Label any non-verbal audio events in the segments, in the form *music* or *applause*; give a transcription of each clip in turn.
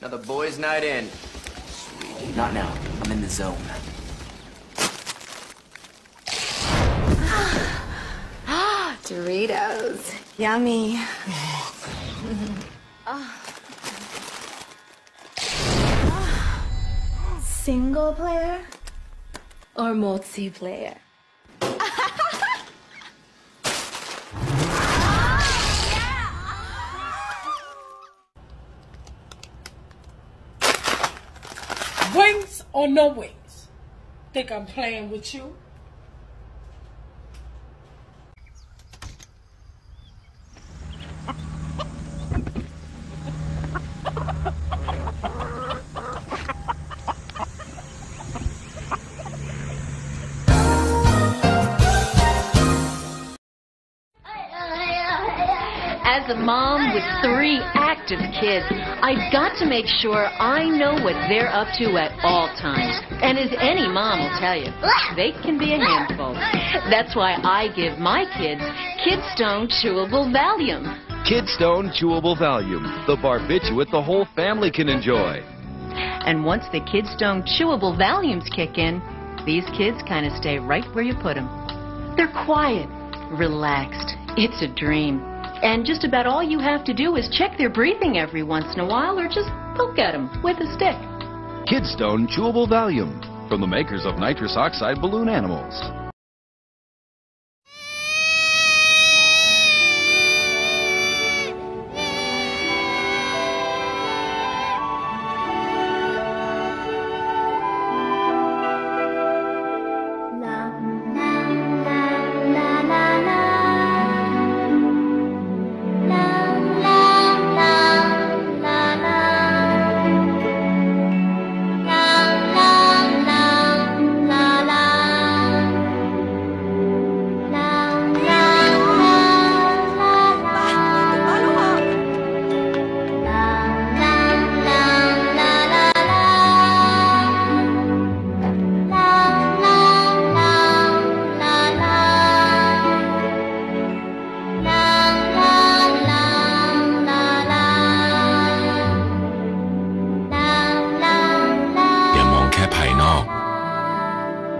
Another boys' night in. Not now. I'm in the zone. Ah, Doritos. Yummy. *laughs* Ah. Ah. Single player or multiplayer? Wings or no wings? Think I'm playing with you? As a mom with three active kids, I've got to make sure I know what they're up to at all times. And as any mom will tell you, they can be a handful. That's why I give my kids Kidstone Chewable Valium. Kidstone Chewable Valium, the barbiturate the whole family can enjoy. And once the Kidstone Chewable Valiums kick in, these kids kind of stay right where you put them. They're quiet, relaxed. It's a dream. And just about all you have to do is check their breathing every once in a while or just poke at them with a stick. Kidstone Chewable Valium, from the makers of nitrous oxide balloon animals. "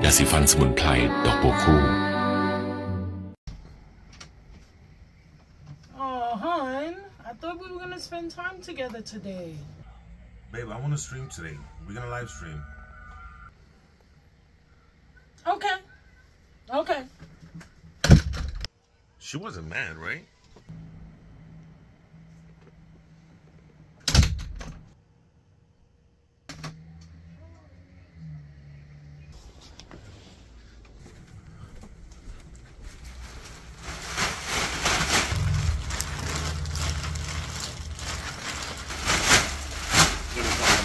ยาสีฟันสมุนไพร ดอกบัวคู่ Oh, hon. I thought we were gonna spend time together today. Babe, I want to stream today. We're gonna live stream. Okay. Okay. She wasn't mad, right?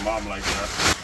Mom like that.